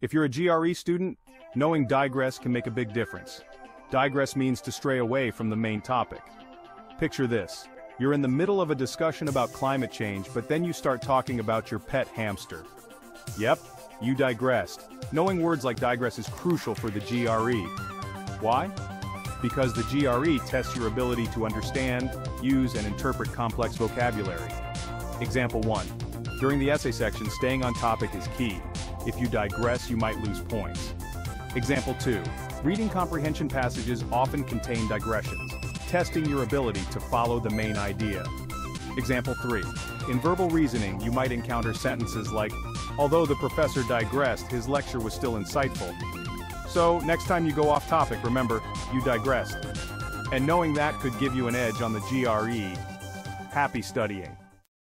If you're a GRE student, knowing digress can make a big difference. Digress means to stray away from the main topic. Picture this. You're in the middle of a discussion about climate change, but then you start talking about your pet hamster. Yep, you digressed. Knowing words like digress is crucial for the GRE. Why? Because the GRE tests your ability to understand, use, and interpret complex vocabulary. Example 1. During the essay section, staying on topic is key. If you digress, you might lose points. Example 2. Reading comprehension passages often contain digressions, testing your ability to follow the main idea. Example 3. In verbal reasoning, you might encounter sentences like, although the professor digressed, his lecture was still insightful. So, next time you go off topic, remember, you digressed. And knowing that could give you an edge on the GRE. Happy studying.